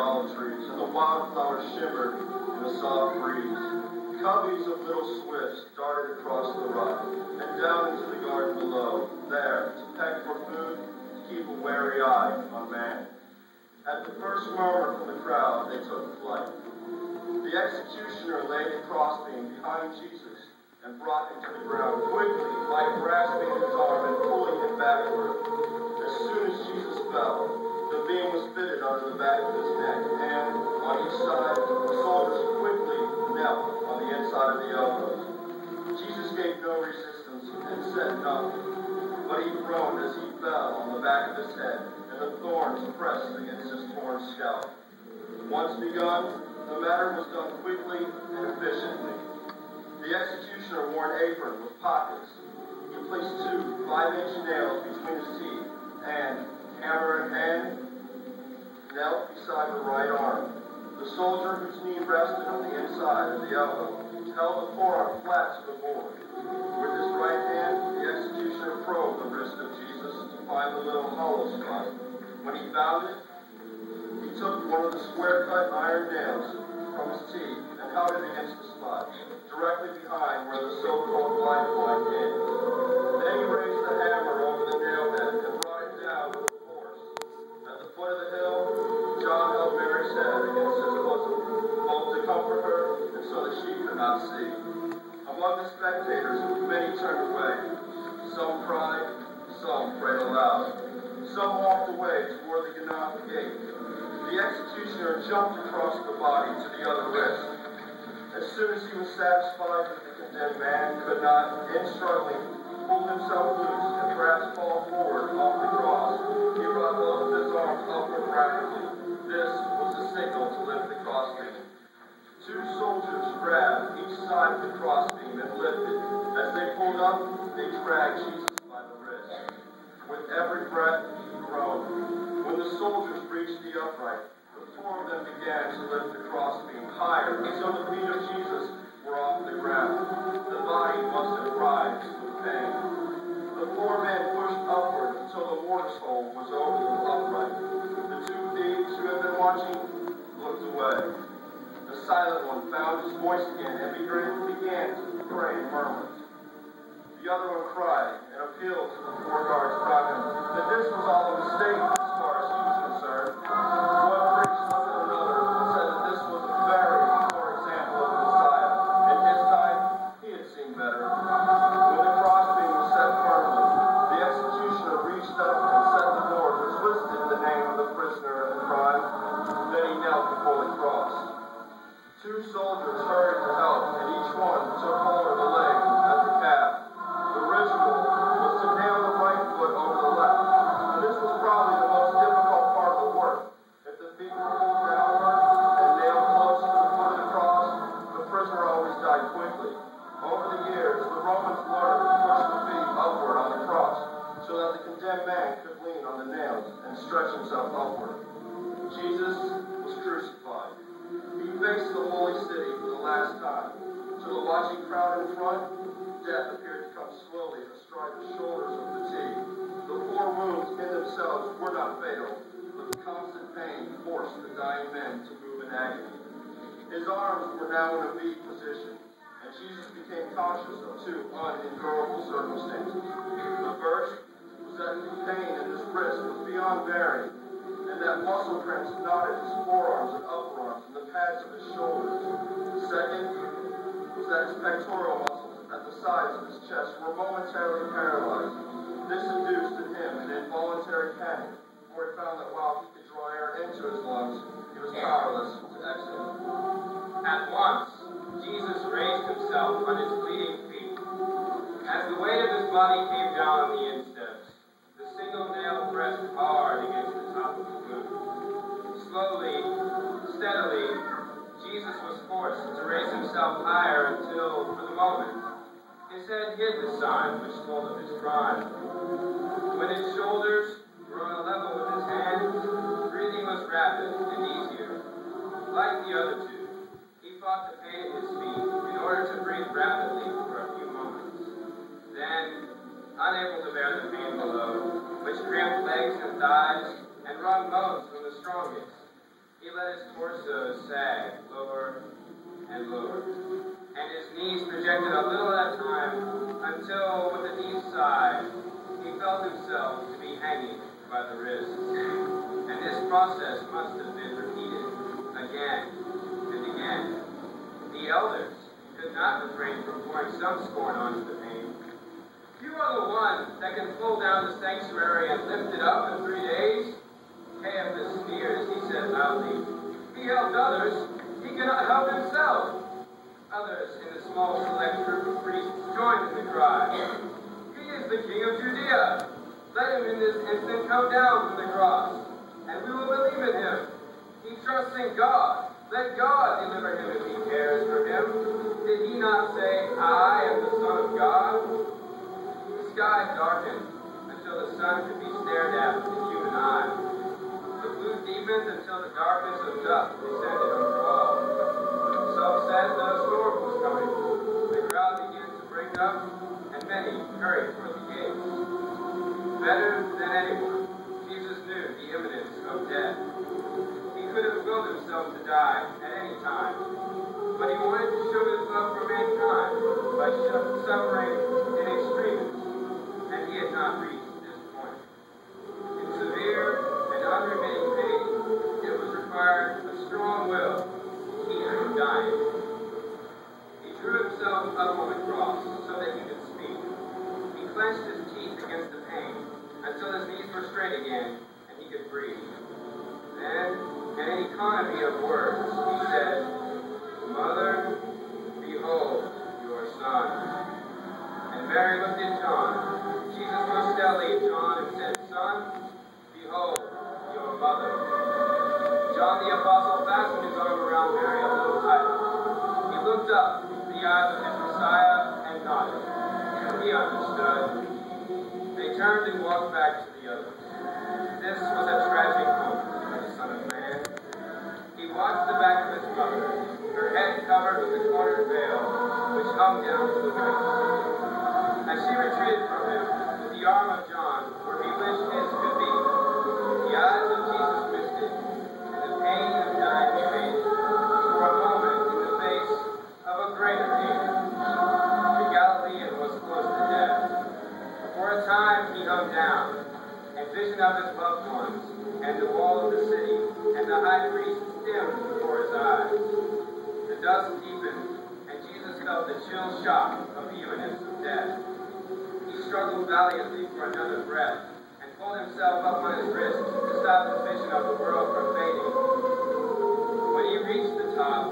olive trees and the wildflowers shimmered in the soft breeze. Coveys of little swifts darted across the rock and down into the garden below, there to peck for food, to keep a wary eye on man. At the first murmur from the crowd, they took flight. The executioner laid the crossbeam behind Jesus and brought him to the ground quickly by grasping his arm and pulling him backward. As soon as Jesus fell, the beam was fitted under the back of his neck, and on each side, the soldiers quickly knelt on the inside of the elbows. Jesus gave no resistance and said nothing, but he groaned as he fell on the back of his head, and the thorns pressed against his torn scalp. Once begun, the matter was done quickly and efficiently. The executioner wore an apron with pockets. He placed two five-inch nails between his teeth and, hammer in hand, knelt beside the right arm. The soldier whose knee rested on the inside of the elbow held the forearm flat to the board. With his right hand, the executioner probed the wrist of Jesus to find the little hollow spot. When he found it, he took one of the square-cut iron nails from his teeth and held it against the spot directly behind where the so-called blind point is. Then he raised the hammer over the nail head not see. Among the spectators, many turned away. Some cried, some prayed aloud. Some walked away toward the Gennath gate. The executioner jumped across the body to the other wrist. As soon as he was satisfied that the condemned man could not, in struggling, pull himself loose and perhaps fall forward off the cross, he brought both his arms upward rapidly. This was the signal to lift the cross crossbeam. Two soldiers grabbed each side of the crossbeam and lifted. As they pulled up, they dragged Jesus by the wrist. With every breath, he groaned. When the soldiers reached the upright, the four of them began to lift the crossbeam higher until the feet of Jesus were off the ground. The body must have writhed with pain. The four men pushed upward until the mortise hole was over the upright. Voice again and began to pray murmurs. The other one cried and appealed to the four guards about that this was all a mistake man on the nails and stretch himself upward. Jesus was crucified. He faced the holy city for the last time. To the watching crowd in front, death appeared to come slowly and astride the shoulders of fatigue. The four wounds in themselves were not fatal, but the constant pain forced the dying men to move in agony. His arms were now in a V position, and Jesus became conscious of two unendurable circumstances. The first that the pain in his wrist was beyond bearing, and that muscle cramps knotted his forearms and upper arms and the pads of his shoulders. The second was that his pectoral muscles at the sides of his chest were momentarily paralyzed. This induced in him an involuntary panic, for he found that while he could draw air into his lungs, he was powerless to exhale. At once, Jesus raised himself on his bleeding feet. As the weight of his body came down himself higher until, for the moment, his head hid the sign which told of his crime. When his shoulders were on a level with his hands, breathing was rapid and easier. Like the other two, he fought the pain at his feet in order to breathe rapidly for a few moments. Then, unable to bear the pain below, which cramped legs and thighs and wrung most from the strongest. He let his torso sag lower and lower, a little at a time until, with a deep sigh, he felt himself to be hanging by the wrists. And this process must have been repeated again and again. The elders could not refrain from pouring some scorn onto the pain. You are the one that can pull down the sanctuary and lift it up in three days. Caiaphas as he said loudly, He helped others, he cannot help himself. Others in the small select group of priests joined in the cry. He is the king of Judea. Let him in this instant come down from the cross, and we will believe in him. He trusts in God. Let God deliver him if he cares for him. Did he not say, I am the Son of God? The sky darkened until the sun could be stared at with the human eye. The blue deepened until the darkness of dusk descended himself to die at any time, but he wanted to show his love for mankind by suffering in extremis, and he had not reached this point. In severe and unremitting pain, it was required a strong will to keep from dying. He drew himself up on the cross so that he could speak. He clenched his teeth against the pain until his knees were straight again and he could breathe. An economy of words, he said, Mother, behold your son. And Mary looked chill shock of even instant death. He struggled valiantly for another breath and pulled himself up on his wrist to stop the vision of the world from fading. When he reached the top,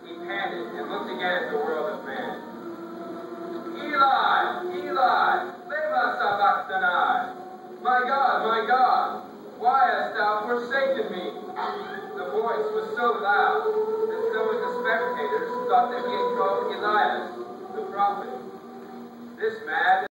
he panted and looked again at the world of man. Eli! Eli! Lema sabachthani! My God, my God! Why hast thou forsaken me? The voice was so loud the spectators thought they'd be throwing Elias, the prophet. This man